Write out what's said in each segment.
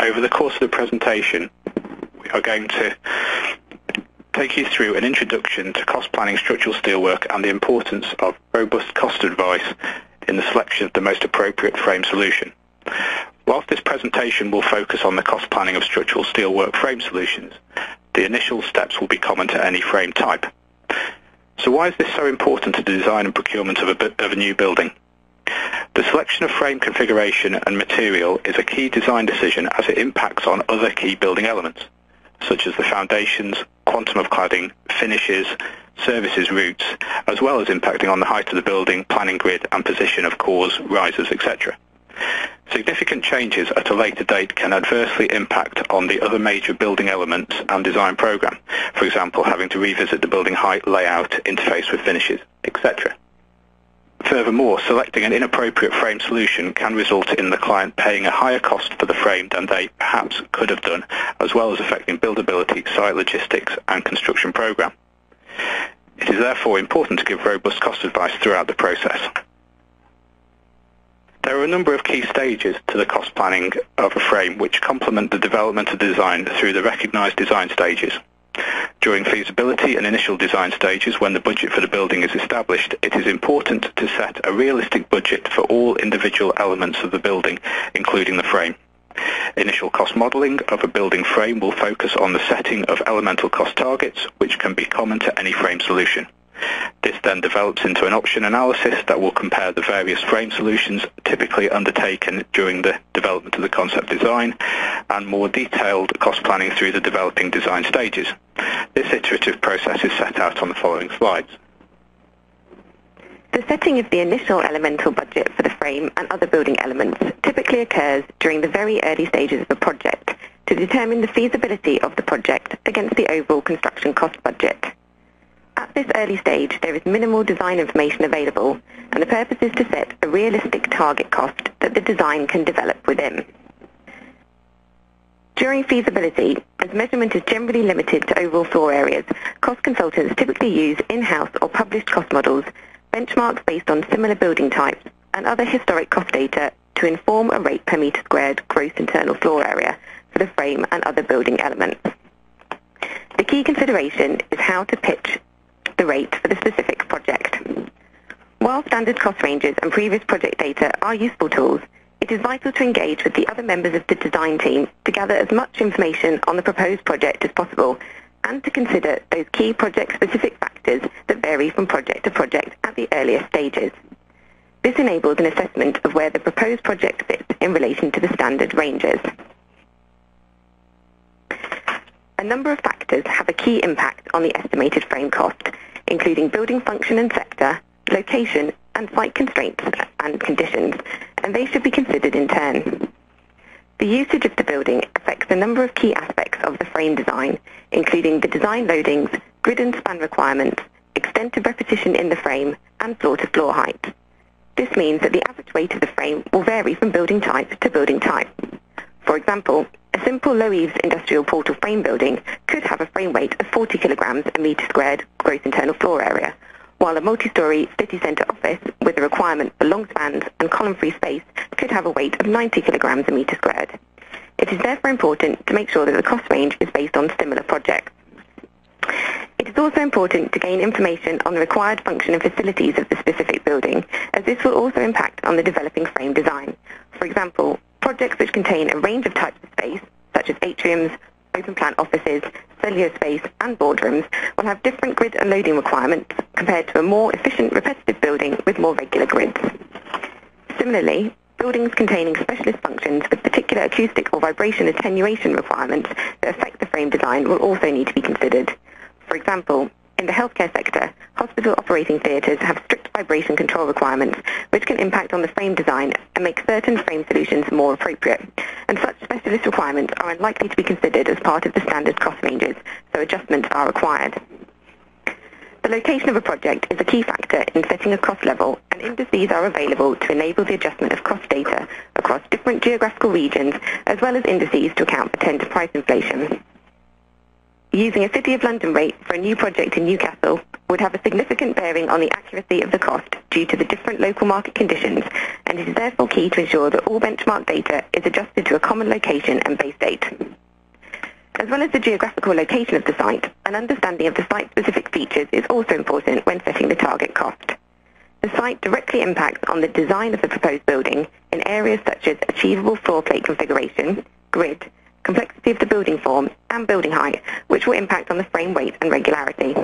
over the course of the presentation, we are going to take you through an introduction to cost planning structural steelwork and the importance of robust cost advice in the selection of the most appropriate frame solution. Whilst this presentation will focus on the cost planning of structural steelwork frame solutions, the initial steps will be common to any frame type. So why is this so important to the design and procurement of a, of a new building? The selection of frame configuration and material is a key design decision as it impacts on other key building elements, such as the foundations, quantum of cladding, finishes, services routes, as well as impacting on the height of the building, planning grid and position of cores, risers, etc. Significant changes at a later date can adversely impact on the other major building elements and design program, for example having to revisit the building height, layout, interface with finishes, etc. Furthermore, selecting an inappropriate frame solution can result in the client paying a higher cost for the frame than they perhaps could have done, as well as affecting buildability, site logistics and construction program. It is therefore important to give robust cost advice throughout the process. There are a number of key stages to the cost planning of a frame which complement the development of design through the recognised design stages. During feasibility and initial design stages, when the budget for the building is established, it is important to set a realistic budget for all individual elements of the building, including the frame. Initial cost modelling of a building frame will focus on the setting of elemental cost targets, which can be common to any frame solution. This then develops into an option analysis that will compare the various frame solutions typically undertaken during the development of the concept design and more detailed cost planning through the developing design stages. This iterative process is set out on the following slides. The setting of the initial elemental budget for the frame and other building elements typically occurs during the very early stages of a project to determine the feasibility of the project against the overall construction cost budget. At this early stage, there is minimal design information available, and the purpose is to set a realistic target cost that the design can develop within. During feasibility, as measurement is generally limited to overall floor areas, cost consultants typically use in-house or published cost models, benchmarks based on similar building types, and other historic cost data to inform a rate per metre squared gross internal floor area for the frame and other building elements. The key consideration is how to pitch the rate for the specific project. While standard cost ranges and previous project data are useful tools, it is vital to engage with the other members of the design team to gather as much information on the proposed project as possible and to consider those key project-specific factors that vary from project to project at the earliest stages. This enables an assessment of where the proposed project fits in relation to the standard ranges. A number of factors have a key impact on the estimated frame cost, including building function and sector, location, and site constraints and conditions, and they should be considered in turn. The usage of the building affects a number of key aspects of the frame design, including the design loadings, grid and span requirements, extent of repetition in the frame, and floor-to-floor height. This means that the average weight of the frame will vary from building type to building type. For example, a simple low-eaves industrial portal frame building could have a frame weight of 40 kilograms a metre squared gross internal floor area, while a multi-storey city centre office with a requirement for long spans and column-free space could have a weight of 90 kilograms a metre squared. It is therefore important to make sure that the cost range is based on similar projects. It is also important to gain information on the required function and facilities of the specific building, as this will also impact on the developing frame design. For example, projects which contain a range of types of space, such as atriums, open plan offices, cellular space, and boardrooms, will have different grid and loading requirements compared to a more efficient repetitive building with more regular grids. Similarly, buildings containing specialist functions with particular acoustic or vibration attenuation requirements that affect the frame design will also need to be considered. For example, in the healthcare sector, hospital operating theatres have strict vibration control requirements, which can impact on the frame design and make certain frame solutions more appropriate. And such specialist requirements are unlikely to be considered as part of the standard cost ranges, so adjustments are required. The location of a project is a key factor in setting a cost level, and indices are available to enable the adjustment of cost data across different geographical regions, as well as indices to account for tender price inflation. Using a City of London rate for a new project in Newcastle would have a significant bearing on the accuracy of the cost due to the different local market conditions, and it is therefore key to ensure that all benchmark data is adjusted to a common location and base date. As well as the geographical location of the site, an understanding of the site-specific features is also important when setting the target cost. The site directly impacts on the design of the proposed building in areas such as achievable floor plate configuration, grid, complexity of the building form, and building height, which will impact on the frame weight and regularity.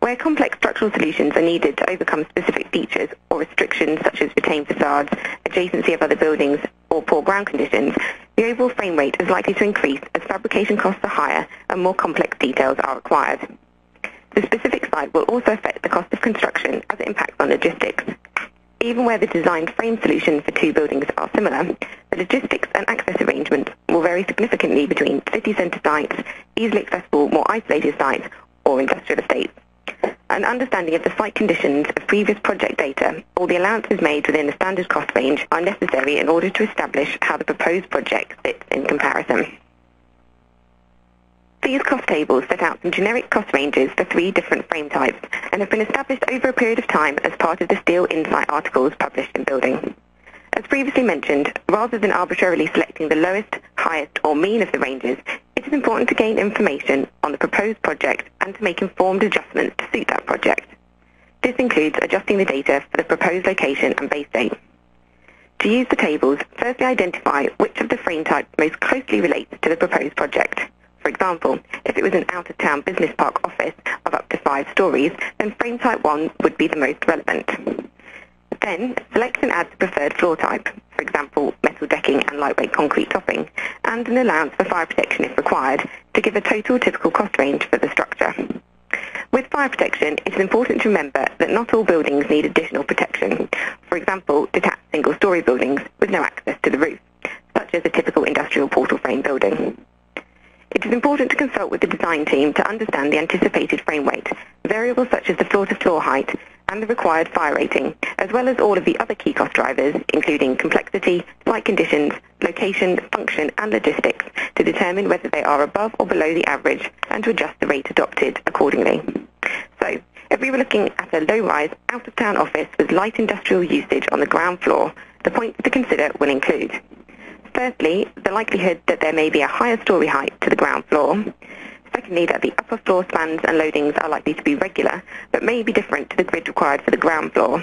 Where complex structural solutions are needed to overcome specific features or restrictions such as retained facades, adjacency of other buildings, or poor ground conditions, the overall frame rate is likely to increase as fabrication costs are higher and more complex details are required. The specific site will also affect the cost of construction as it impacts on logistics. Even where the designed frame solution for two buildings are similar, the logistics and access arrangements will vary significantly between city centre sites, easily accessible, more isolated sites, or industrial estates. An understanding of the site conditions of previous project data or the allowances made within the standard cost range are necessary in order to establish how the proposed project fits in comparison. These cost tables set out some generic cost ranges for three different frame types and have been established over a period of time as part of the Steel Insight articles published in Building. As previously mentioned, rather than arbitrarily selecting the lowest, highest or mean of the ranges, it is important to gain information on the proposed project and to make informed adjustments to suit that project. This includes adjusting the data for the proposed location and base date. To use the tables, firstly identify which of the frame types most closely relates to the proposed project. For example, if it was an out-of-town business park office of up to five stories, then frame type 1 would be the most relevant. Then, select and add the preferred floor type, for example, metal decking and lightweight concrete topping, and an allowance for fire protection if required, to give a total typical cost range for the structure. With fire protection, it is important to remember that not all buildings need additional protection. For example, detached single-story buildings with no access to the roof, such as a typical industrial portal frame building. It is important to consult with the design team to understand the anticipated frame weight, variables such as the floor-to-floor height, and the required fire rating, as well as all of the other key cost drivers, including complexity, site conditions, location, function, and logistics, to determine whether they are above or below the average and to adjust the rate adopted accordingly. So, if we were looking at a low-rise, out-of-town office with light industrial usage on the ground floor, the points to consider will include Firstly, the likelihood that there may be a higher story height to the ground floor. Secondly, that the upper floor spans and loadings are likely to be regular, but may be different to the grid required for the ground floor.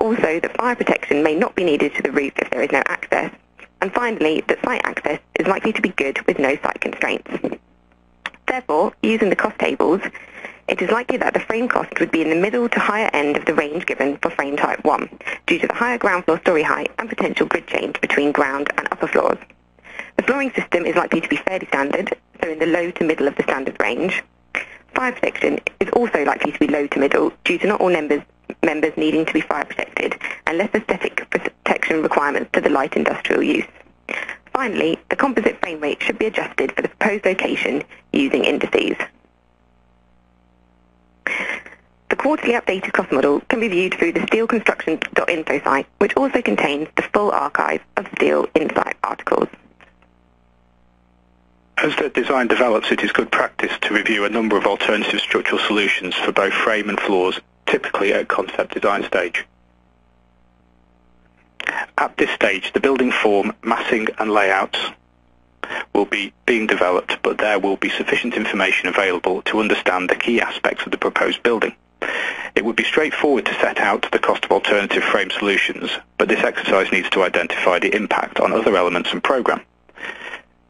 Also, that fire protection may not be needed to the roof if there is no access. And finally, that site access is likely to be good with no site constraints. Therefore, using the cost tables, it is likely that the frame cost would be in the middle to higher end of the range given for frame type 1, due to the higher ground floor story height and potential grid change between ground and upper floors. The flooring system is likely to be fairly standard, so in the low to middle of the standard range. Fire protection is also likely to be low to middle due to not all members, members needing to be fire protected and less aesthetic protection requirements to the light industrial use. Finally, the composite frame rate should be adjusted for the proposed location using indices. The quarterly updated cost model can be viewed through the steelconstruction.info site, which also contains the full archive of Steel Insight articles. As the design develops, it is good practice to review a number of alternative structural solutions for both frame and floors, typically at concept design stage. At this stage, the building form, massing and layouts will be being developed, but there will be sufficient information available to understand the key aspects of the proposed building. It would be straightforward to set out the cost of alternative frame solutions, but this exercise needs to identify the impact on other elements and program.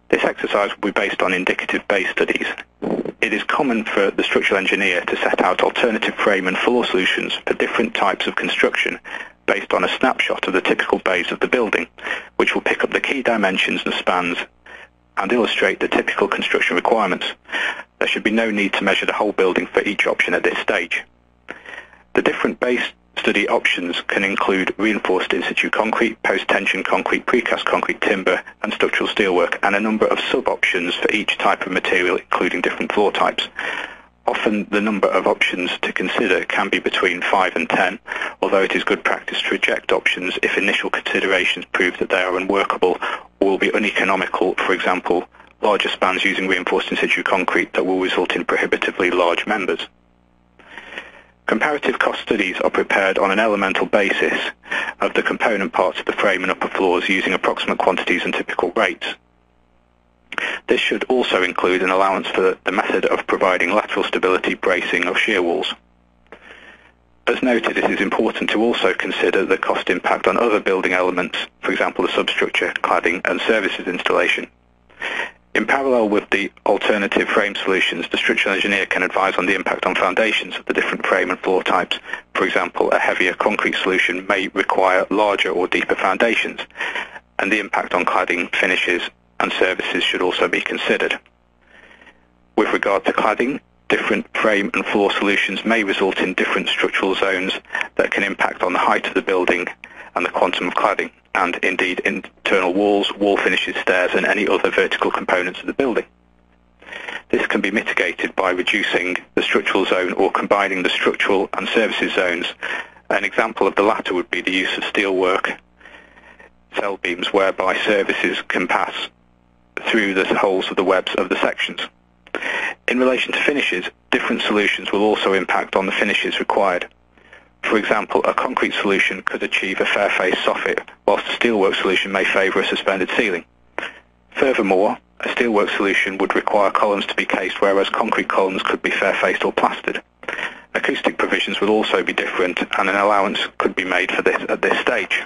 This exercise will be based on indicative bay studies. It is common for the structural engineer to set out alternative frame and floor solutions for different types of construction based on a snapshot of the typical base of the building, which will pick up the key dimensions and spans and illustrate the typical construction requirements. There should be no need to measure the whole building for each option at this stage. The different bay study options can include reinforced in situ concrete, post-tension concrete, precast concrete, timber and structural steelwork and a number of sub-options for each type of material including different floor types. Often the number of options to consider can be between 5 and 10, although it is good practice to reject options if initial considerations prove that they are unworkable or will be uneconomical, for example, larger spans using reinforced in situ concrete that will result in prohibitively large members. Comparative cost studies are prepared on an elemental basis of the component parts of the frame and upper floors using approximate quantities and typical rates. This should also include an allowance for the method of providing lateral stability bracing of shear walls. As noted, it is important to also consider the cost impact on other building elements, for example the substructure, cladding and services installation. In parallel with the alternative frame solutions, the structural engineer can advise on the impact on foundations of the different frame and floor types. For example, a heavier concrete solution may require larger or deeper foundations, and the impact on cladding finishes and services should also be considered. With regard to cladding, different frame and floor solutions may result in different structural zones that can impact on the height of the building and the quantum of cladding and indeed internal walls, wall finishes, stairs and any other vertical components of the building. This can be mitigated by reducing the structural zone or combining the structural and services zones. An example of the latter would be the use of steelwork cell beams whereby services can pass through the holes of the webs of the sections. In relation to finishes, different solutions will also impact on the finishes required. For example, a concrete solution could achieve a fair face soffit, whilst a steelwork solution may favour a suspended ceiling. Furthermore, a steelwork solution would require columns to be cased, whereas concrete columns could be fair-faced or plastered. Acoustic provisions would also be different, and an allowance could be made for this at this stage.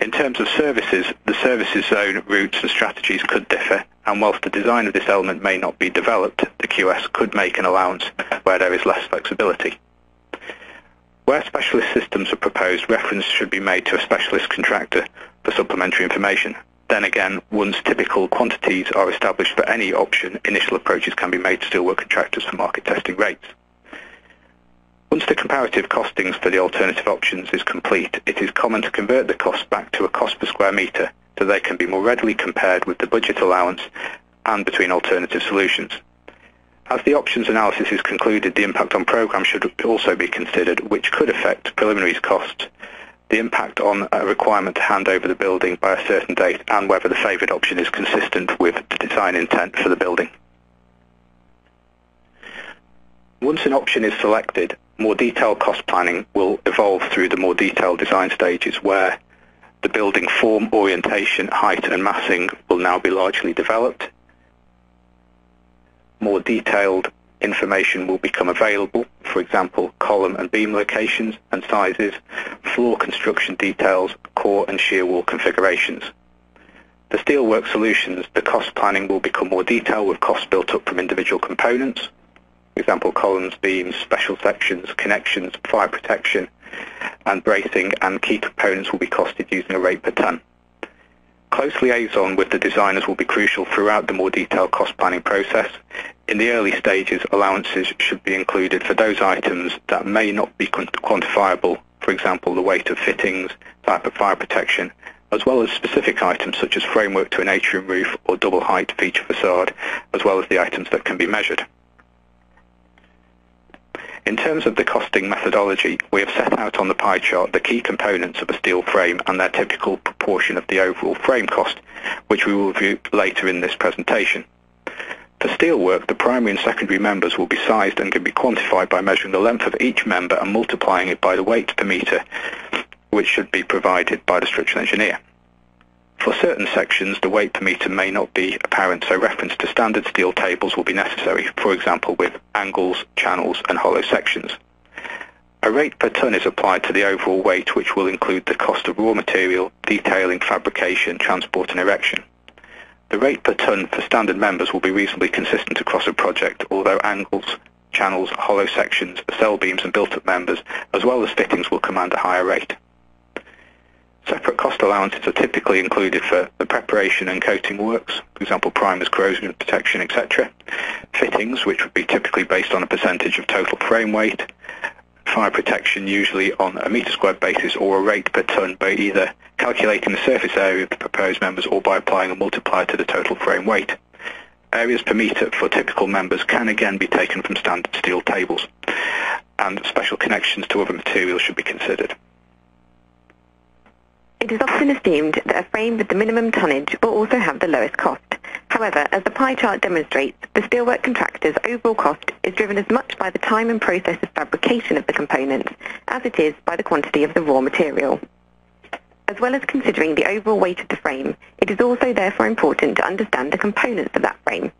In terms of services, the services zone routes and strategies could differ, and whilst the design of this element may not be developed, the QS could make an allowance where there is less flexibility. Where specialist systems are proposed, reference should be made to a specialist contractor for supplementary information. Then again, once typical quantities are established for any option, initial approaches can be made to steelwork contractors for market testing rates. Once the comparative costings for the alternative options is complete, it is common to convert the cost back to a cost per square metre so they can be more readily compared with the budget allowance and between alternative solutions. As the options analysis is concluded, the impact on programme should also be considered, which could affect preliminaries costs, the impact on a requirement to hand over the building by a certain date, and whether the favoured option is consistent with the design intent for the building. Once an option is selected, more detailed cost planning will evolve through the more detailed design stages where the building form, orientation, height and massing will now be largely developed more detailed information will become available, for example, column and beam locations and sizes, floor construction details, core and shear wall configurations. The steelwork solutions, the cost planning will become more detailed with costs built up from individual components, for example, columns, beams, special sections, connections, fire protection, and bracing, and key components will be costed using a rate per ton. Close liaison with the designers will be crucial throughout the more detailed cost planning process. In the early stages, allowances should be included for those items that may not be quantifiable, for example, the weight of fittings, type of fire protection, as well as specific items such as framework to an atrium roof or double height feature facade, as well as the items that can be measured. In terms of the costing methodology, we have set out on the pie chart the key components of a steel frame and their typical proportion of the overall frame cost, which we will review later in this presentation. For steelwork, the primary and secondary members will be sized and can be quantified by measuring the length of each member and multiplying it by the weight per metre, which should be provided by the structural engineer. For certain sections, the weight per metre may not be apparent, so reference to standard steel tables will be necessary, for example with angles, channels and hollow sections. A rate per tonne is applied to the overall weight, which will include the cost of raw material, detailing, fabrication, transport and erection. The rate per tonne for standard members will be reasonably consistent across a project, although angles, channels, hollow sections, cell beams and built-up members, as well as fittings will command a higher rate. Separate cost allowances are typically included for the preparation and coating works, for example primers, corrosion protection, etc. Fittings, which would be typically based on a percentage of total frame weight. Fire protection usually on a metre squared basis or a rate per tonne by either calculating the surface area of the proposed members or by applying a multiplier to the total frame weight. Areas per metre for typical members can again be taken from standard steel tables, and special connections to other materials should be considered. It is often assumed that a frame with the minimum tonnage will also have the lowest cost. However, as the pie chart demonstrates, the steelwork contractor's overall cost is driven as much by the time and process of fabrication of the components as it is by the quantity of the raw material. As well as considering the overall weight of the frame, it is also therefore important to understand the components of that frame,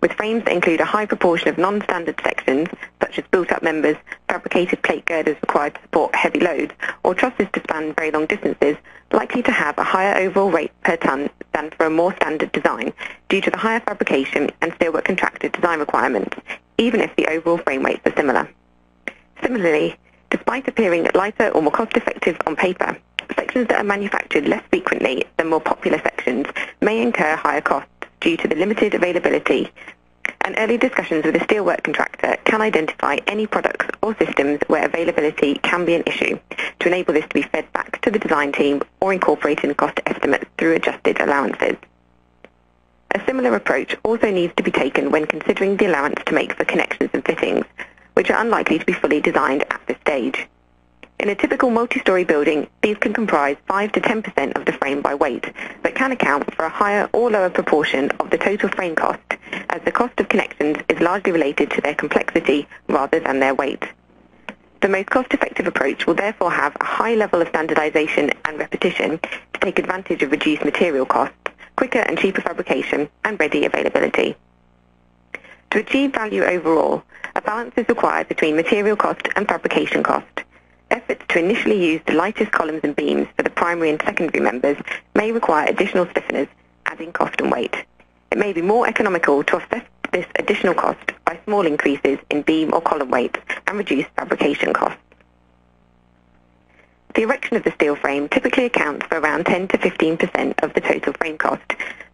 with frames that include a high proportion of non-standard sections, such as built-up members, fabricated plate girders required to support heavy loads, or trusses to span very long distances, likely to have a higher overall rate per ton than for a more standard design, due to the higher fabrication and steelwork contracted design requirements, even if the overall frame weights are similar. Similarly, despite appearing lighter or more cost-effective on paper, sections that are manufactured less frequently than more popular sections may incur higher costs due to the limited availability, and early discussions with a steelwork contractor can identify any products or systems where availability can be an issue to enable this to be fed back to the design team or incorporated in cost estimates through adjusted allowances. A similar approach also needs to be taken when considering the allowance to make for connections and fittings, which are unlikely to be fully designed at this stage. In a typical multi-story building, these can comprise 5 to 10% of the frame by weight, but can account for a higher or lower proportion of the total frame cost, as the cost of connections is largely related to their complexity rather than their weight. The most cost-effective approach will therefore have a high level of standardization and repetition to take advantage of reduced material costs, quicker and cheaper fabrication, and ready availability. To achieve value overall, a balance is required between material cost and fabrication cost. Efforts to initially use the lightest columns and beams for the primary and secondary members may require additional stiffeners, adding cost and weight. It may be more economical to offset this additional cost by small increases in beam or column weights and reduce fabrication costs. The erection of the steel frame typically accounts for around 10 to 15% of the total frame cost,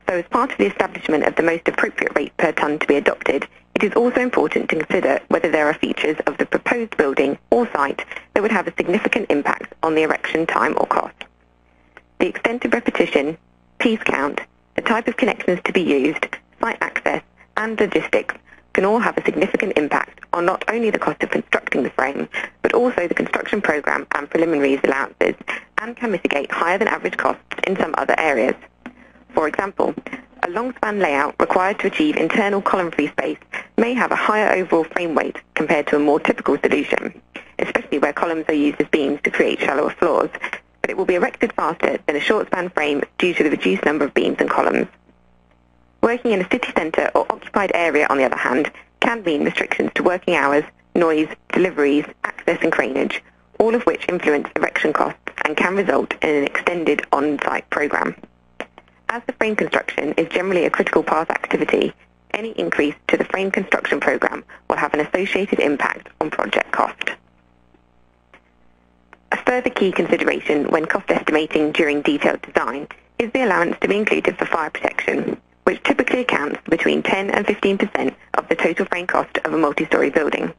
so as part of the establishment of the most appropriate rate per tonne to be adopted, it is also important to consider whether there are features of the proposed building or site that would have a significant impact on the erection time or cost. The extent of repetition, piece count, the type of connections to be used, site access, and logistics can all have a significant impact on not only the cost of constructing the frame, but also the construction program and preliminaries allowances, and can mitigate higher than average costs in some other areas. For example, a long span layout required to achieve internal column-free space may have a higher overall frame weight compared to a more typical solution, especially where columns are used as beams to create shallower floors, but it will be erected faster than a short span frame due to the reduced number of beams and columns. Working in a city centre or occupied area, on the other hand, can mean restrictions to working hours, noise, deliveries, access and craneage, all of which influence erection costs and can result in an extended on-site programme. As the frame construction is generally a critical path activity, any increase to the frame construction program will have an associated impact on project cost. A further key consideration when cost estimating during detailed design is the allowance to be included for fire protection, which typically accounts for between 10 and 15% of the total frame cost of a multi-story building.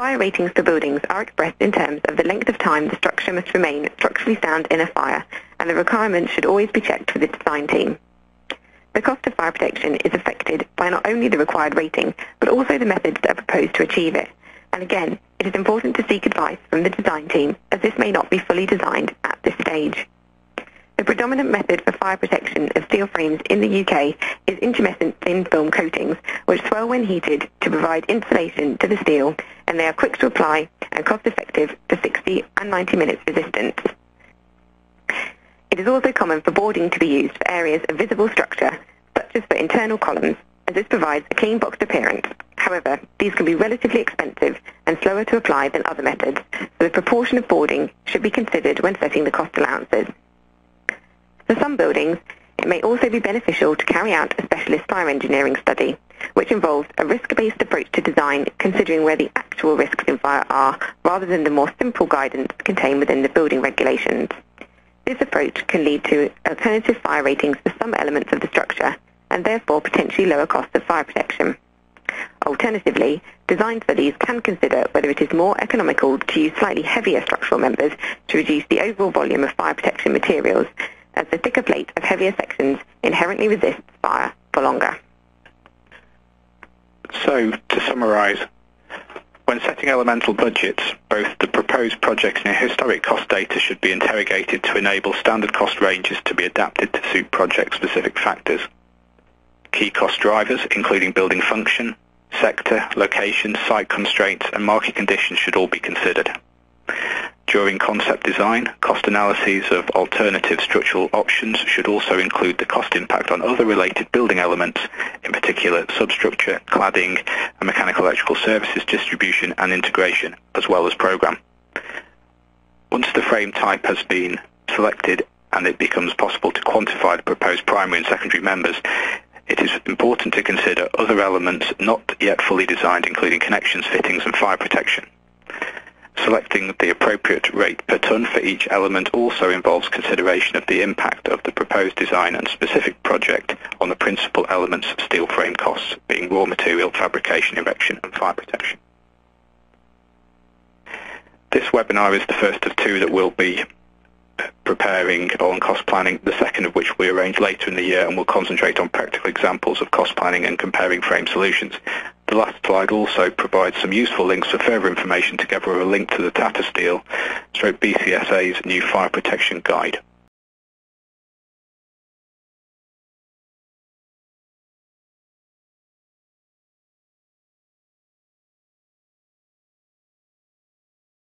Fire ratings for buildings are expressed in terms of the length of time the structure must remain structurally sound in a fire, and the requirements should always be checked with the design team. The cost of fire protection is affected by not only the required rating, but also the methods that are proposed to achieve it. And again, it is important to seek advice from the design team, as this may not be fully designed at this stage. The predominant method for fire protection of steel frames in the UK is intumescent thin film coatings, which swell when heated to provide insulation to the steel, and they are quick to apply and cost-effective for 60 and 90 minutes resistance. It is also common for boarding to be used for areas of visible structure, such as for internal columns, as this provides a clean boxed appearance. However, these can be relatively expensive and slower to apply than other methods, so the proportion of boarding should be considered when setting the cost allowances. For some buildings, it may also be beneficial to carry out a specialist fire engineering study, which involves a risk-based approach to design considering where the actual risks in fire are rather than the more simple guidance contained within the building regulations. This approach can lead to alternative fire ratings for some elements of the structure and therefore potentially lower costs of fire protection. Alternatively, design studies can consider whether it is more economical to use slightly heavier structural members to reduce the overall volume of fire protection materials as the thicker plate of heavier sections inherently resists fire for longer. So, to summarise, when setting elemental budgets, both the proposed projects and historic cost data should be interrogated to enable standard cost ranges to be adapted to suit project-specific factors. Key cost drivers, including building function, sector, location, site constraints and market conditions should all be considered. During concept design, cost analyses of alternative structural options should also include the cost impact on other related building elements, in particular substructure, cladding, and mechanical electrical services distribution and integration, as well as program. Once the frame type has been selected and it becomes possible to quantify the proposed primary and secondary members, it is important to consider other elements not yet fully designed, including connections, fittings, and fire protection. Selecting the appropriate rate per tonne for each element also involves consideration of the impact of the proposed design and specific project on the principal elements of steel frame costs, being raw material, fabrication, erection, and fire protection. This webinar is the first of two that will be preparing on cost planning, the second of which we arrange later in the year and will concentrate on practical examples of cost planning and comparing frame solutions. The last slide also provides some useful links for further information together with a link to the Tata Steel stroke BCSA's new fire protection guide.